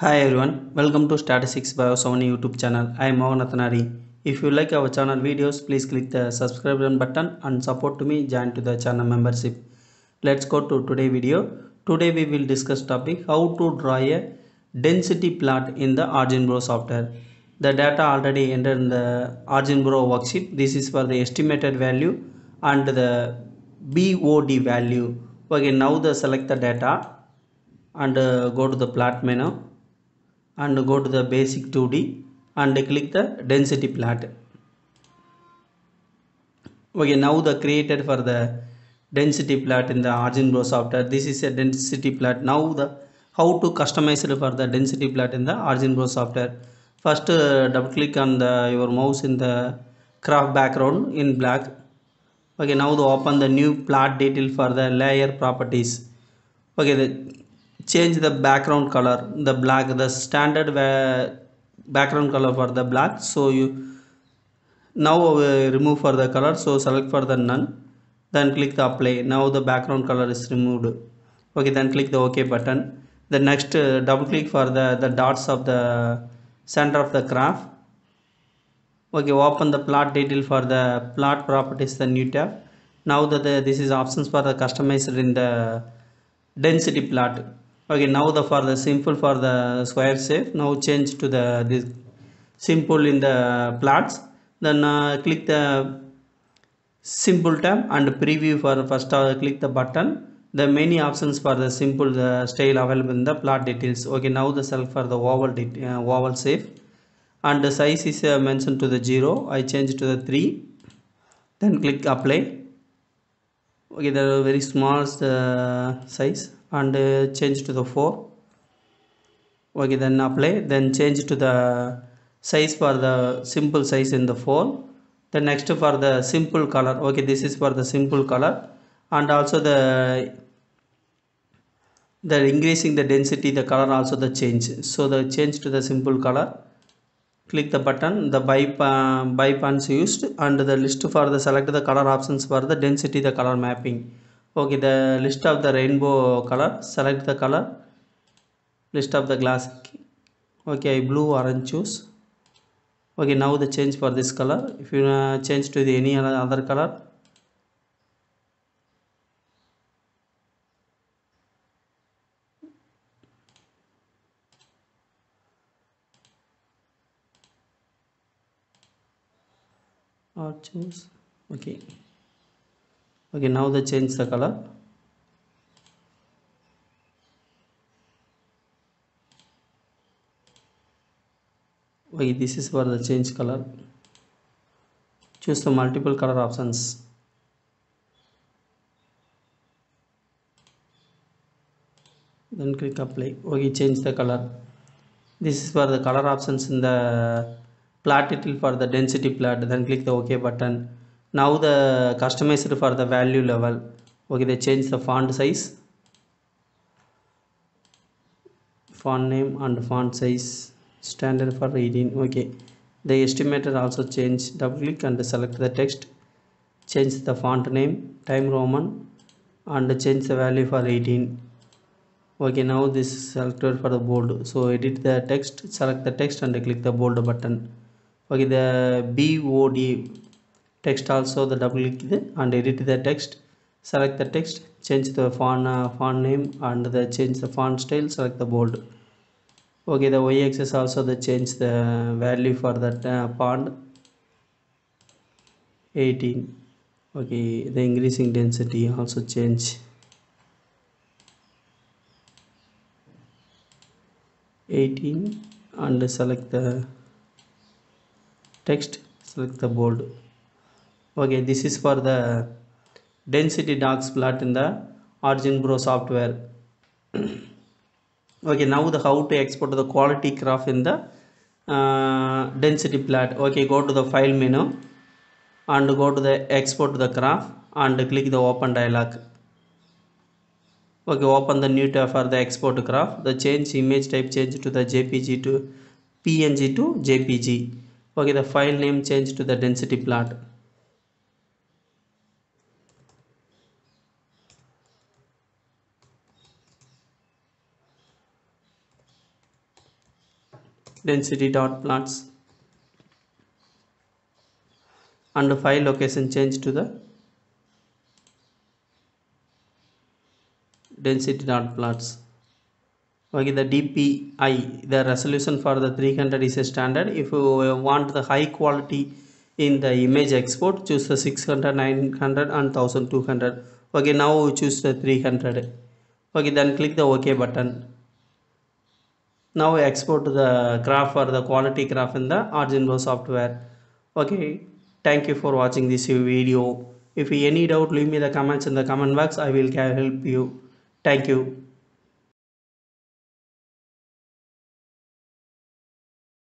Hi everyone, welcome to Statistics by Sony YouTube channel. I am Mohan Athanari. If you like our channel videos, please click the subscribe button and support to me join to the channel membership. Let's go to today video. Today we will discuss topic how to draw a density plot in the Origin Pro software. The data already entered in the Origin Pro worksheet. This is for the estimated value and the BOD value. Okay, now the select the data and uh, go to the plot menu and go to the basic 2d and click the density plot. Okay now the created for the density plot in the Origin Pro software. This is a density plot. Now the how to customize it for the density plot in the Origin Pro software. First uh, double click on the your mouse in the craft background in black. Okay now the open the new plot detail for the layer properties. Okay the change the background color the black the standard background color for the black. So you now uh, remove for the color so select for the none then click the apply. Now the background color is removed. Okay then click the ok button. The next uh, double click for the the dots of the center of the graph. Okay open the plot detail for the plot properties the new tab. Now that the, this is options for the customized in the density plot okay now the for the simple for the square shape now change to the this simple in the plots. Then uh, click the symbol tab and preview for first uh, click the button. The many options for the simple the style available in the plot details. Okay now the select for the oval uh, oval shape. And the size is uh, mentioned to the 0 i change to the 3 then click apply. Okay the very small uh, size and uh, change to the 4 okay then apply. Then change to the size for the symbol size in the 4 the next for the symbol color. Okay this is for the symbol color. And also the the increasing the density the color also the change. So the change to the symbol color. Click the button. The by uh, by used. And the list for the select the color options for the density the color mapping okay the list of the rainbow colour select the colour list of the glass okay I blue orange choose okay now the change for this colour if you change to the any other colour okay okay now the change the color. Okay this is for the change color. Choose the multiple color options. Then click apply. Okay change the color. This is for the color options in the plot title for the density plot. Then click the ok button now the customized for the value level. Okay they change the font size. Font name and font size. Standard for reading. Okay. The estimator also change. Double click and select the text. Change the font name. Time roman. And change the value for 18 okay now this is selected for the bold. So edit the text. Select the text and click the bold button. Okay the bod text also the double click and edit the text. Select the text. Change the font uh, font name and the change the font style. Select the bold. Okay the y-axis also the change the value for that uh, font. 18 okay the increasing density also change. 18 and select the text. Select the bold okay this is for the density dots plot in the Origin Pro software. Okay now the how to export the quality graph in the uh, density plot okay go to the file menu and go to the export the graph and click the open dialog. Okay open the new tab for the export graph. The change image type change to the jpg to png to jpg okay the file name change to the density plot density dot plots and file location change to the density dot plots. Okay the dpi the resolution for the 300 is a standard. If you want the high quality in the image export choose the 600 900 and 1200 okay now choose the 300 okay then click the ok button now export the graph or the quality graph in the Origin Pro software. Okay thank you for watching this video. If you any doubt leave me the comments in the comment box. I will help you. Thank you